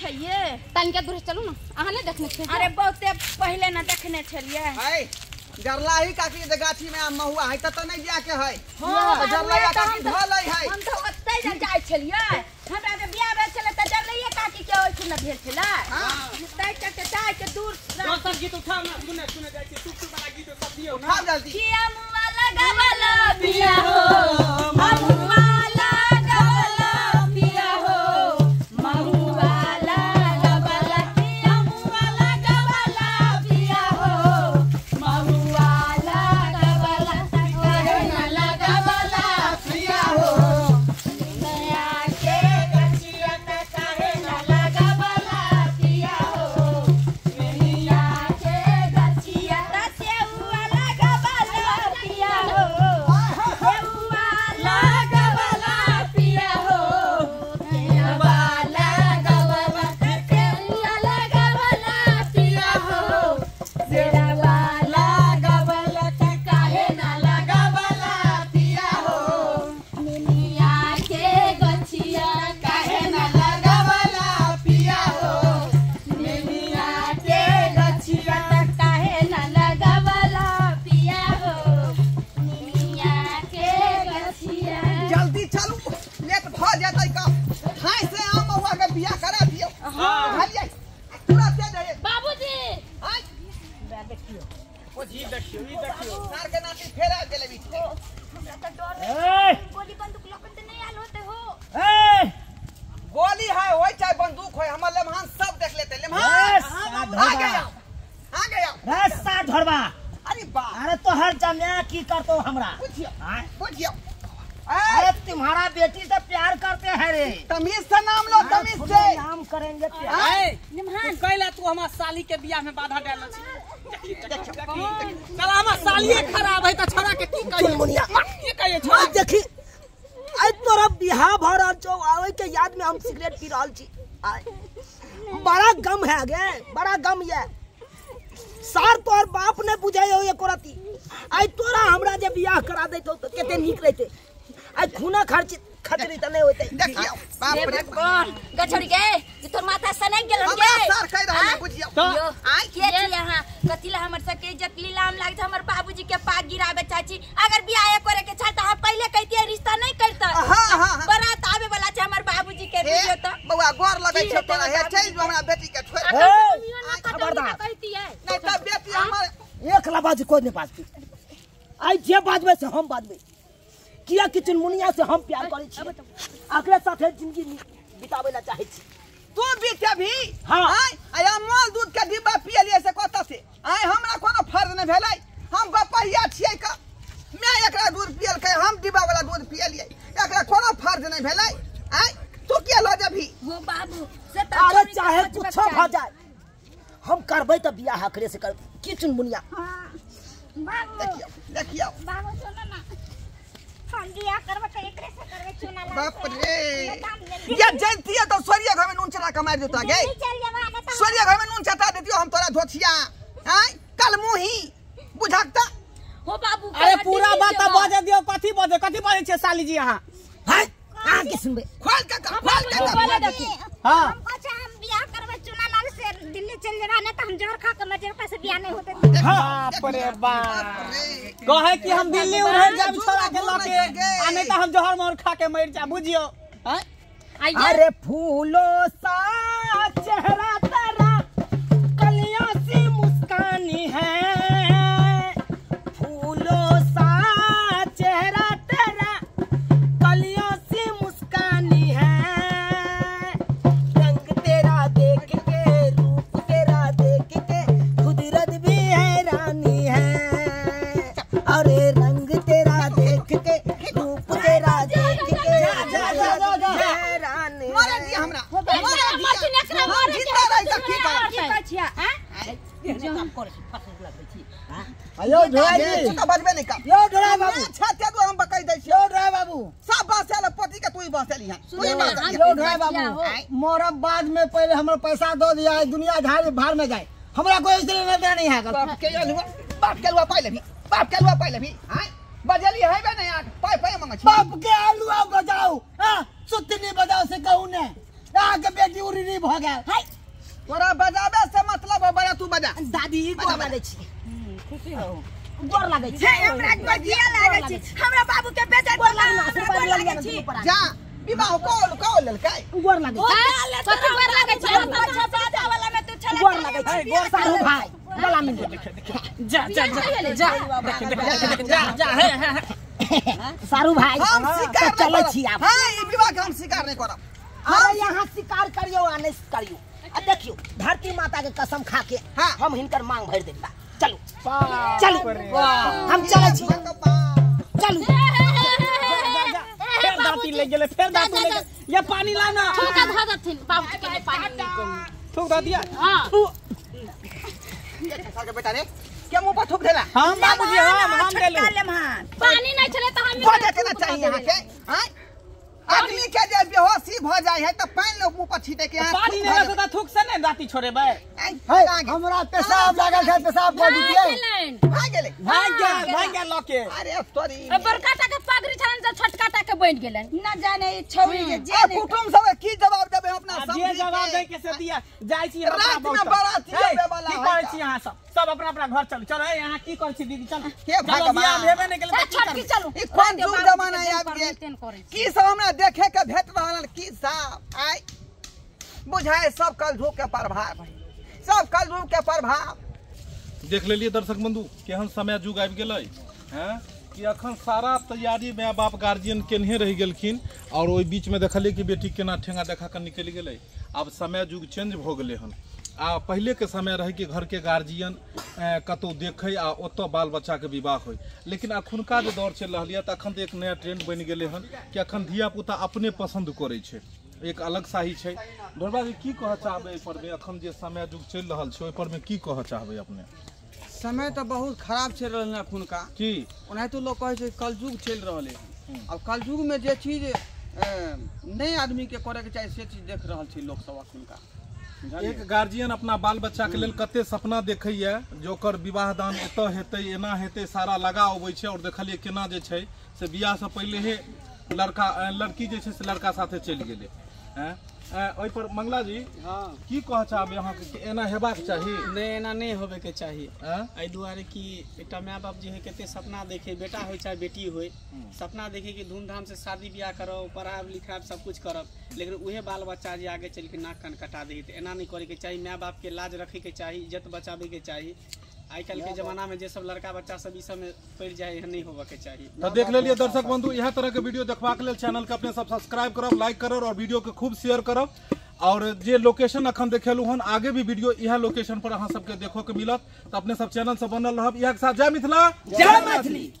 छैये तनिका दूर चलू ना। अहाँ नहीं देखने छियै? अरे बहुते पहले न देखने छलिए। है जरलाही काकी के गाछी में महुआ है त त नहीं जाके है। हाँ, तो जरलाही काकी हम है। हम तो ओतै न जाय छलिए। हमरा के बियाह भेल छले त जरलैये काकी के ओइ न भेल छले। हाँ। तै तक के जाय के दूर दोसर गीत उठाओ ना सुने सुने जाइ छी टुक टुक वाला गीत सब दियौ ना। खा जल्दी। किया मुआ लगावला चलू। लेट भ जातै का हाय से आम बउआ के बियाह करा दियो। हाँ। भलिए तुरंत दे दे। बाबूजी! हाय ओ जी देखियो ई देखियो। सार के नाती फेरा गेले बीच में हमरा त डर ए, गोली बंदूक लकन त नहीं आल होते हो ए, गोली है होय चाहे बंदूक होय हमर लेमहान सब देख लेते ए, लेमहान साध आ गया धरबा। आ गया रे साध धरबा। अरे बा अरे तो हर जमिया की करतो हमरा पूछियो हाँ? पूछियो अरे ए तुम्हारा बेटी से प्यार करते हैं रे। तमीज से नाम लो हाँ, तमीज से। नाम करेंगे प्यार। ए तू कहला तू हमार साली के बियाह में बाधा डाल छी चल हमार सालिए खराब है त छोरा के की कहियो। मुनिया। की कहियो आज छोरा देखी आज तोरा बिहार भ रहल छौ आवे के याद में हम सिगरेट पी रहल छी। आय। बड़ा गम है गे बड़ा गम ये। सार तोर बाप ने बुझाई हो एको रती आज तोरा हमरा जे बियाह करा देतो तो केते नीक रहते। आज खूना खर्च खतरी त नहीं होते। देखियो बाप रे। भगवान गछड़ी गे जे तोर माथा सनक गेल हम गे? सर कह रहल है? बुझियो। तो आय। के छी यहाँ कथिला हमर सबके इज़्ज़त लीलाम लागत हमर बाबूजी के पाग गिरावे चाची अगर बियाह करे के छा त हम पहले कहतिए रिश्ता नहीं करता। हाँ, हाँ, हाँ। बारात आवे वाला छै हमर बाबूजी के हे बुझियो त बउआ गोर लगै की छै तोरा हे? छै जो हमरा बेटी के छोड़ आय, खबरदार। कहती है नहीं त बेटी हमर एक लबाज कोई नहीं बाजती। आई जे बाजबे से हम बाजबे। किया कि चुनमुनिया से हम प्यार करे छी? अकरे साथे ज़िंदगी बितावे ला चाहे छी। तू बीते भी? हाँ। आय अमूल दूध के डिब्बा पियलिए से कत से? आय हमरा कोनो फ़र्ज़ नहीं भेलै। हम बपहिया छियै का। मैं एकरा दूध पियल के हम डिब्बा वाला दूध पियलिए एकरा कोनो फ़र्ज़ नहीं भेलै। आय तू किया लो जभी हो बाबू से त अरे चाहे कुछ भ जाए हम करबै त बियाह अकरे से कर कि चुनमुनिया? बाबू। देखियो देखियो। बाबू सुनो ना। बाप रे। ये जानती है तो सोरिया घर में नून चला के मार देता गे त सोरिया घर में नून चटा देती हम तोरा धोछिया आय कल मुही। बुझकता हो बाबू अरे पूरा बात अब बजे दियो कथी बजे कथी बजे छै साली जी यहाँ अहाँ हाय आगे सुनबे? खोल के खोल के देखी हाँ। हम हम बियाह करबे चुना लाल से दिल्ली चल जवा ने त हम ज़ोर खा के मज़े का से बियाह नहीं होते। बाप रे बाप। कहे कि हम दिल्ली उड़े जब छोरा के लके आ नहीं तो हम जोहर मोर खा के मर जा बुझियो। हैं? अरे फूलो सा अयो ढोलाई ये जी तू तो बजबे नहीं का यो ढोलाई बाबू छाते दो हम बकई दै छी यो ढोलाई बाबू सब बसेल पति के तू ही बसेली है तू ही बसेली यो ढोलाई बाबू मोरा बाद में पहले हमरा पैसा दो दिया है, दुनिया झाड़ भाड़ में जाए हमरा कोई इसलिए लेना नहीं है बाप के लुआ बाप के लुआ पाई लेबी बाप के लुआ पाई लेबी हाँ बजली है बे नहीं पाई पाई मंग छी बाप के आलू बजाओ हाँ सुत्ती बजाओ से कहूँ ने यहाँ के बेटी उड़ी भ गया हाय तोरा बजाबे से हो बजा गोर लागै छी गोर लागै छी हमरा गोदिया लागै छी हमरा बाबू के बेटा गोर लागै ना हमरा आशीर्वाद गोर लागै छी जा विवाह कॉल कॉल ललकै गोर लागै छी कथि गोर लागै छी अच्छा सादा वाला में तू चला गोर लागै छी गोर सारू भाई गला मिल जा जा जा जा जा जा हे हे हे। सारू भाई हम शिकार तो चलै छी आब हाँ ई विवाह के हम शिकार नहीं करब अरे यहाँ शिकार करियो आ नहीं करियो देखियो धरती माता के कसम खा के हाँ। हम हिनकर मांग भर देबा चलू। चलू। हम चलै छी। चलू। फेर दाती ले गेले फेर दाती ले गेले। ये पानी ला ना। ठोका धा दथिन। बाबूजी के ने पानी थूक दा दिया। हाँ। के बेटा रे के मुँह पर थूक देला? हम बाबूजी हम हम देलू पानी नहीं चले तो हम भजे के ना चाहिए यहाँ के हैं आदमी के जे बेहोशी भ जाय है त पानी लोग मुँह पर छीटे के पानी पानी नहीं त थूक से नहीं दाती छोड़े बे हमरा पेशाब लागल है पेशाब भ दिए भाग गेले। भाग गेल भाग गेल लके अरे सॉरी। बड़का टा के पगड़ी छन से छोटकाटा के बैठ गेले न जाने ई छौरी के जे कुटुम सब की जवाब देबे अपना समझी जे जवाब दे के से दिया जाय छी रात में बाराती आबे वाला की करे छी यहाँ सब? सब अपना अपना घर चल। चल यहाँ की करे छी दीदी? चल। के भगवान? भेबे नहीं गेले चल छोटकी चलू। ई कोन जुग जमाना आबि गेल। की सब हमरा देखे के भेट रहल की सब? आय बुझाए सब कलयुग के प्रभाव। है सब कलयुग के प्रभाव। देख लेलिए दर्शक बंधु केहन समय जुग आबि गेलै हैं? कि अखन सारा तैयारी माय बाप गार्जियन केनहे रहि गेलखिन, और ओहि बीच में देखलिए कि बेटी केना ठेंगा देखा कर निकलि गेलै। आब समय जुग चेंज भऽ गेलै हन। आ पहिले के समय रहे कि घर के गार्जियन कतौ देखे, आ ओतऽ बाल बच्चा के विवाह होय लेकिन अखुनका जे दौर चलि यऽ, तऽ अखन तऽ एक नया ट्रेंड बनि गेलै हन कि अखन धिया पुता अपने पसंद करै छै। एक अलग शाही छै। ढोलबा जी की कहऽ चाहबै पर अखन जे समय जुग चलि रहल छै, ओहि पर में की कहऽ चाहबै अपने? समय तो बहुत खराब चल रहल है एखुनका। की? ओनाहितो लोग कहै कलयुग चलि रहल है। अब कलयुगमे जे चीज़ नहि आदमीके करैके चाहिए से चीज़ देख रहल छी लोक सब बुझलियै? एक गार्जियन अपना बाल बच्चा के लेल कते सपना देखैया जे ओकर विवाह दान एतऽ हेतै एना हेतै सारा लगा अबै और देखलिए केना जे छै से बियाह से पहिलेहे लड़का लड़की जे छै से लड़का साथे चलि गेलै। हैं ओहि पर मंगला जी हाँ। की कहऽ चाहबै अहाँके कि एना हेबाक चाही? नहि एना नहि होबेके चाही। हैं? एहि दुआरे कि एकटा माय बाप जे है कते सपना देखे बेटा होइ चाहे बेटी होइ सपना देखे कि धूमधाम से शादी ब्याह करब पढ़ाब लिखाब सब कुछ करब लेकिन उहे बाल बच्चा जे आगे चल के नाक कान कटा दे तऽ एना नहि करैके चाही। माय बाप के लाज रखे के चाही इज़्ज़त बचाबे के चाही। आइ कल के जमाना में जे सब लड़का बच्चा सब इस में पड़ जाए यह नहीं होबे के चाहिए तो देख लेलिए दर्शक बंधु यह तरह के वीडियो देखबाक लेल चैनल के अपने सब सब्सक्राइब करब लाइक करब और वीडियो के खूब शेयर करब। और जे लोकेशन अखन देखेलू हन आगे भी वीडियो यह लोकेशन पर अहाँ सबके देखो के मिलत। तो अपने सब चैनल से बनल रहब। यह के साथ जय मिथिला। जय मैथिली।